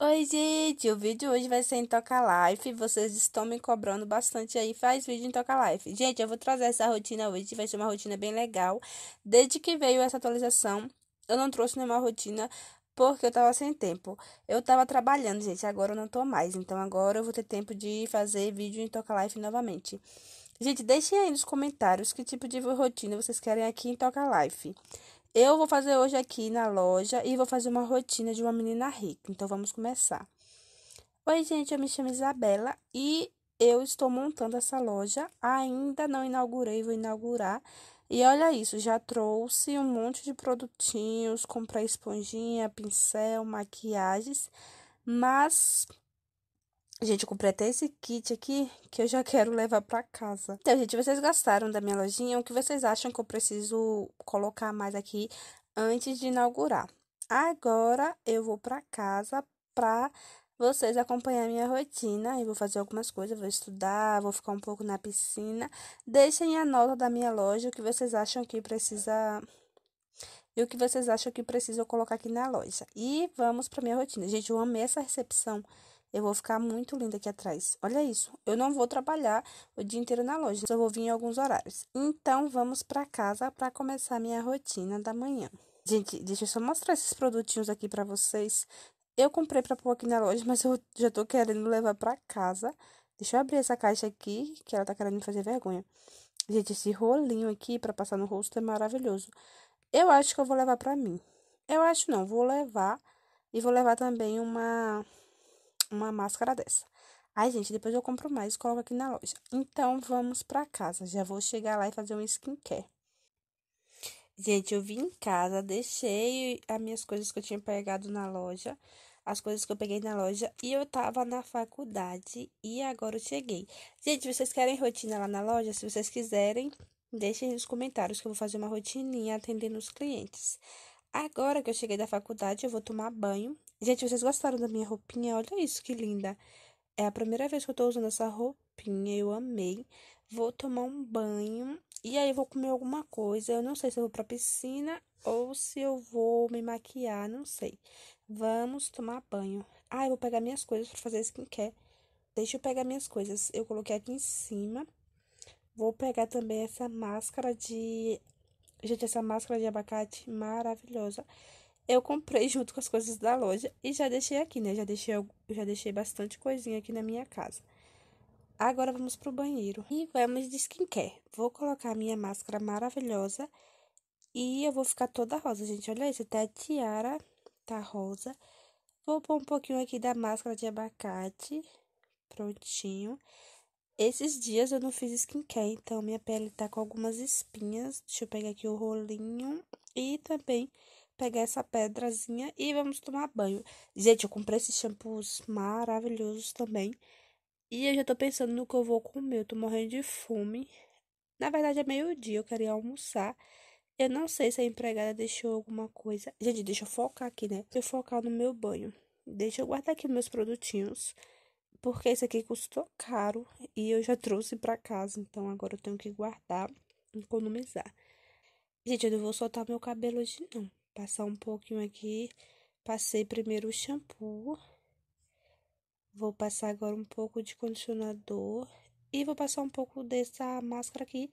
Oi, gente! O vídeo hoje vai ser em Toca Life. Vocês estão me cobrando bastante aí. Faz vídeo em Toca Life. Gente, eu vou trazer essa rotina hoje. Vai ser uma rotina bem legal. Desde que veio essa atualização, eu não trouxe nenhuma rotina porque eu tava sem tempo. Eu tava trabalhando, gente. Agora eu não tô mais. Então agora eu vou ter tempo de fazer vídeo em Toca Life novamente. Gente, deixem aí nos comentários que tipo de rotina vocês querem aqui em Toca Life. Eu vou fazer hoje aqui na loja e vou fazer uma rotina de uma menina rica. Então vamos começar. Oi, gente, eu me chamo Isabela e eu estou montando essa loja. Ainda não inaugurei, vou inaugurar. E olha isso, já trouxe um monte de produtinhos, comprei esponjinha, pincel, maquiagens, mas Gente, eu comprei até esse kit aqui que eu já quero levar para casa. Então, gente, vocês gostaram da minha lojinha? O que vocês acham que eu preciso colocar mais aqui antes de inaugurar? Agora eu vou para casa para vocês acompanhar minha rotina. Eu vou fazer algumas coisas, vou estudar, vou ficar um pouco na piscina. Deixem a nota da minha loja, o que vocês acham que precisa e o que vocês acham que precisa eu colocar aqui na loja. E vamos para minha rotina. Gente, eu amei essa recepção. Eu vou ficar muito linda aqui atrás. Olha isso. Eu não vou trabalhar o dia inteiro na loja, só vou vir em alguns horários. Então, vamos para casa para começar minha rotina da manhã. Gente, deixa eu só mostrar esses produtinhos aqui para vocês. Eu comprei para pôr aqui na loja, mas eu já tô querendo levar para casa. Deixa eu abrir essa caixa aqui, que ela tá querendo fazer vergonha. Gente, esse rolinho aqui para passar no rosto é maravilhoso. Eu acho que eu vou levar para mim. Eu acho não, vou levar e vou levar também uma uma máscara dessa. Ai, gente, depois eu compro mais e coloco aqui na loja. Então, vamos pra casa. Já vou chegar lá e fazer um skincare. Gente, eu vim em casa, deixei as minhas coisas que eu tinha pegado na loja, as coisas que eu peguei na loja, e eu tava na faculdade e agora eu cheguei. Gente, vocês querem rotina lá na loja? Se vocês quiserem, deixem nos comentários que eu vou fazer uma rotininha atendendo os clientes. Agora que eu cheguei da faculdade, eu vou tomar banho. Gente, vocês gostaram da minha roupinha? Olha isso, que linda. É a primeira vez que eu tô usando essa roupinha, eu amei. Vou tomar um banho e aí eu vou comer alguma coisa. Eu não sei se eu vou pra piscina ou se eu vou me maquiar, não sei. Vamos tomar banho. Ah, eu vou pegar minhas coisas pra fazer skincare. Deixa eu pegar minhas coisas. Eu coloquei aqui em cima. Vou pegar também essa máscara de Gente, essa máscara de abacate maravilhosa. Eu comprei junto com as coisas da loja e já deixei aqui, né? Já deixei, já deixei bastante coisinha aqui na minha casa. Agora vamos pro banheiro e vamos de skincare. Vou colocar a minha máscara maravilhosa e eu vou ficar toda rosa, gente. Olha isso, até a tiara tá rosa. Vou pôr um pouquinho aqui da máscara de abacate. Prontinho. Esses dias eu não fiz skincare, então minha pele tá com algumas espinhas. Deixa eu pegar aqui o rolinho e também pegar essa pedrazinha e vamos tomar banho. Gente, eu comprei esses shampoos maravilhosos também. E eu já tô pensando no que eu vou comer. Eu tô morrendo de fome. Na verdade, é meio-dia, eu queria almoçar. Eu não sei se a empregada deixou alguma coisa. Gente, deixa eu focar aqui, né? Deixa eu focar no meu banho. Deixa eu guardar aqui meus produtinhos porque esse aqui custou caro e eu já trouxe para casa, então agora eu tenho que guardar, economizar. Gente, eu não vou soltar meu cabelo hoje não. Passar um pouquinho aqui, passei primeiro o shampoo. Vou passar agora um pouco de condicionador e vou passar um pouco dessa máscara aqui,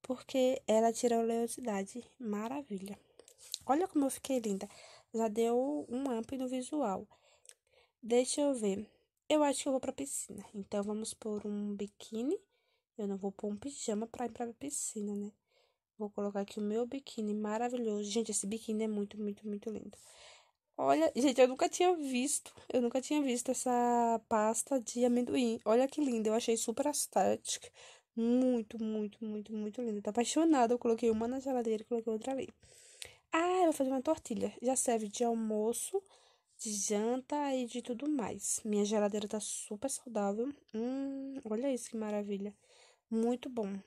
porque ela tira a oleosidade. Maravilha. Olha como eu fiquei linda. Já deu um amp no visual. Deixa eu ver. Eu acho que eu vou pra piscina. Então, vamos pôr um biquíni. Eu não vou pôr um pijama pra ir pra piscina, né? Vou colocar aqui o meu biquíni maravilhoso. Gente, esse biquíni é muito, muito, muito lindo. Olha, gente, eu nunca tinha visto. Eu nunca tinha visto essa pasta de amendoim. Olha que linda. Eu achei super estética. Muito, muito, muito, muito linda. Tô apaixonada. Eu coloquei uma na geladeira e coloquei outra ali. Ah, eu vou fazer uma tortilha. Já serve de almoço de janta e de tudo mais. Minha geladeira tá super saudável. Hum, olha isso que maravilha. Muito bom.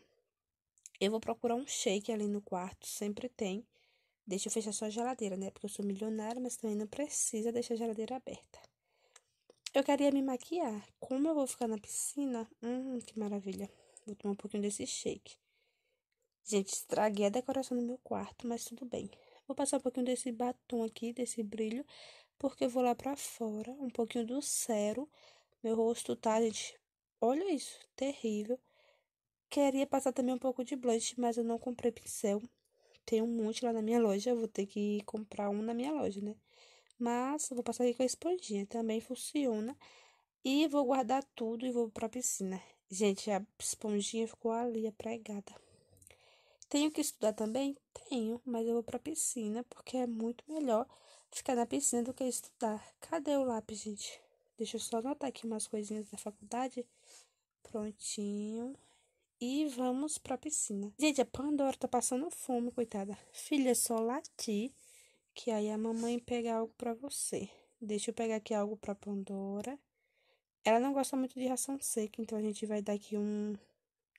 Eu vou procurar um shake ali no quarto, sempre tem. Deixa eu fechar só a geladeira, né? Porque eu sou milionária, mas também não precisa deixar a geladeira aberta. Eu queria me maquiar. Como eu vou ficar na piscina? Hum, que maravilha. Vou tomar um pouquinho desse shake. Gente, estraguei a decoração do meu quarto, mas tudo bem. Vou passar um pouquinho desse batom aqui, desse brilho, porque eu vou lá pra fora, um pouquinho do cero. Meu rosto tá, gente, olha isso, terrível. Queria passar também um pouco de blush, mas eu não comprei pincel. Tem um monte lá na minha loja, eu vou ter que comprar um na minha loja, né? Mas vou passar aqui com a esponjinha, também funciona. E vou guardar tudo e vou pra piscina. Gente, a esponjinha ficou ali, apregada. Tenho que estudar também? Tenho, mas eu vou pra piscina, porque é muito melhor ficar na piscina do que estudar. Cadê o lápis, gente? Deixa eu só anotar aqui umas coisinhas da faculdade. Prontinho. E vamos pra piscina. Gente, a Pandora tá passando fome, coitada. Filha, é só latir, que aí a mamãe pega algo pra você. Deixa eu pegar aqui algo pra Pandora. Ela não gosta muito de ração seca, então a gente vai dar aqui um,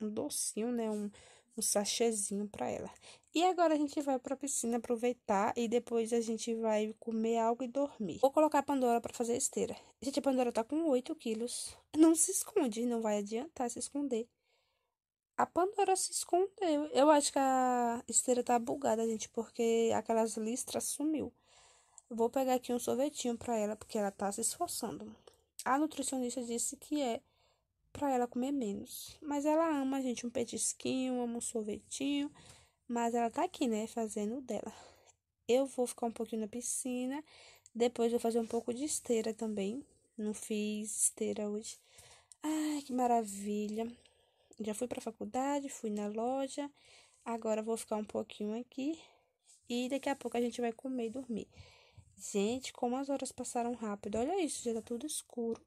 um docinho, né? Um, um sachêzinho pra ela. E agora a gente vai pra piscina aproveitar e depois a gente vai comer algo e dormir. Vou colocar a Pandora pra fazer esteira. Gente, a Pandora tá com 8 quilos. Não se esconde, não vai adiantar se esconder. A Pandora se escondeu. Eu acho que a esteira tá bugada, gente, porque aquelas listras sumiu. Vou pegar aqui um sorvetinho pra ela, porque ela tá se esforçando. A nutricionista disse que é para ela comer menos. Mas ela ama, gente, um petisquinho, ama um sorvetinho. Mas ela tá aqui, né, fazendo o dela. Eu vou ficar um pouquinho na piscina. Depois vou fazer um pouco de esteira também. Não fiz esteira hoje. Ai, que maravilha. Já fui pra faculdade, fui na loja. Agora vou ficar um pouquinho aqui. E daqui a pouco a gente vai comer e dormir. Gente, como as horas passaram rápido. Olha isso, já tá tudo escuro.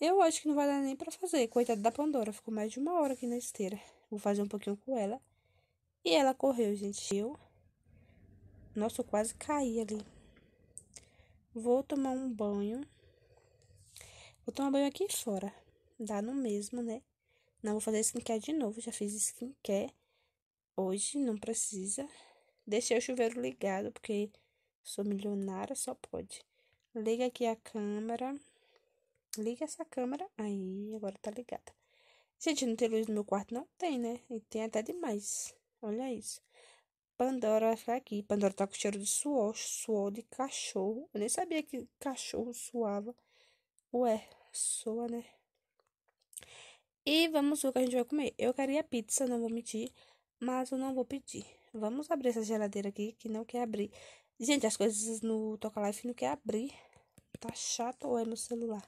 Eu acho que não vai dar nem pra fazer. Coitada da Pandora, ficou mais de uma hora aqui na esteira. Vou fazer um pouquinho com ela. E ela correu, gente. Eu. Nossa, eu quase caí ali. Vou tomar um banho. Vou tomar banho aqui fora. Dá no mesmo, né? Não vou fazer skincare de novo. Já fiz skincare. Hoje não precisa. Deixei o chuveiro ligado, porque Sou milionária, só pode. Liga aqui a câmera. Liga essa câmera. Aí, agora tá ligada. Gente, não tem luz no meu quarto? Não tem, né? E tem até demais. Olha isso. Pandora vai ficar aqui. Pandora tá com cheiro de suor, suor de cachorro. Eu nem sabia que cachorro suava. Ué, soa, né? E vamos ver o que a gente vai comer. Eu queria pizza, não vou mentir. Mas eu não vou pedir. Vamos abrir essa geladeira aqui, que não quer abrir. Gente, as coisas no Toca Life não quer abrir. Tá chato ou é meu celular?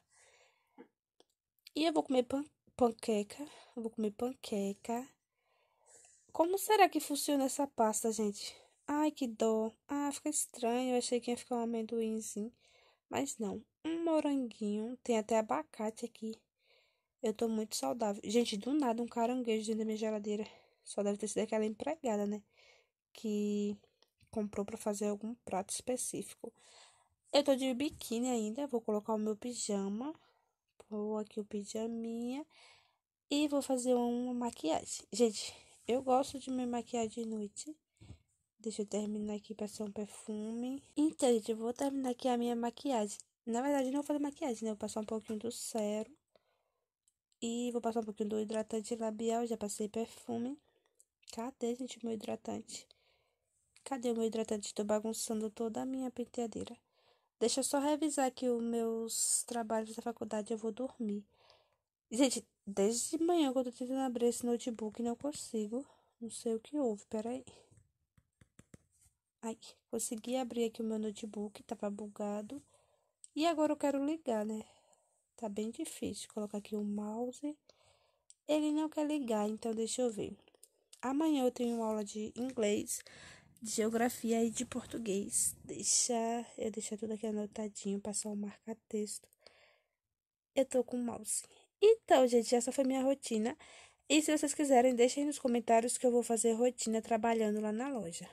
E eu vou comer pan panqueca. Eu vou comer panqueca. Como será que funciona essa pasta, gente? Ai, que dó. Ah, fica estranho. Eu achei que ia ficar um amendoinzinho. Mas não. Um moranguinho. Tem até abacate aqui. Eu tô muito saudável. Gente, do nada um caranguejo dentro da minha geladeira. Só deve ter sido aquela empregada, né? Que comprou para fazer algum prato específico. Eu tô de biquíni ainda, vou colocar o meu pijama, vou aqui o pijaminha e vou fazer uma maquiagem. Gente, eu gosto de me maquiar de noite. Deixa eu terminar aqui passar um perfume. Então, gente, eu vou terminar aqui a minha maquiagem. Na verdade, não vou fazer maquiagem, né? Vou passar um pouquinho do cero. E vou passar um pouquinho do hidratante labial. Já passei perfume. Cadê, gente, meu hidratante? Cadê o meu hidratante? Estou bagunçando toda a minha penteadeira. Deixa eu só revisar aqui os meus trabalhos da faculdade. Eu vou dormir. Gente, desde manhã que eu tô tentando abrir esse notebook não consigo. Não sei o que houve, peraí. Ai, consegui abrir aqui o meu notebook, tava bugado. E agora eu quero ligar, né? Tá bem difícil. Colocar aqui o mouse. Ele não quer ligar, então deixa eu ver. Amanhã eu tenho aula de inglês de geografia e de português. Deixa eu deixar tudo aqui anotadinho, passar o marca-texto. Eu tô com o mouse. Então, gente, essa foi minha rotina. E se vocês quiserem, deixem nos comentários que eu vou fazer rotina trabalhando lá na loja.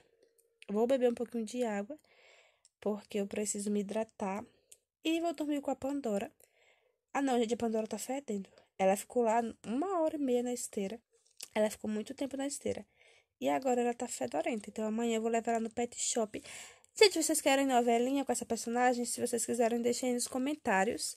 Vou beber um pouquinho de água, porque eu preciso me hidratar. E vou dormir com a Pandora. Ah, não, gente, a Pandora tá fedendo. Ela ficou lá uma hora e meia na esteira. Ela ficou muito tempo na esteira. E agora ela tá fedorenta. Então amanhã eu vou levar ela no pet shop. Gente, vocês querem novelinha com essa personagem? Se vocês quiserem, deixem aí nos comentários.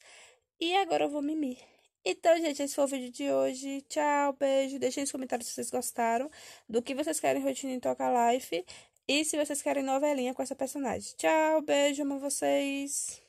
E agora eu vou mimir. Então, gente, esse foi o vídeo de hoje. Tchau, beijo. Deixem nos comentários se vocês gostaram. Do que vocês querem rotina em Toca Life. E se vocês querem novelinha com essa personagem. Tchau, beijo, amo vocês.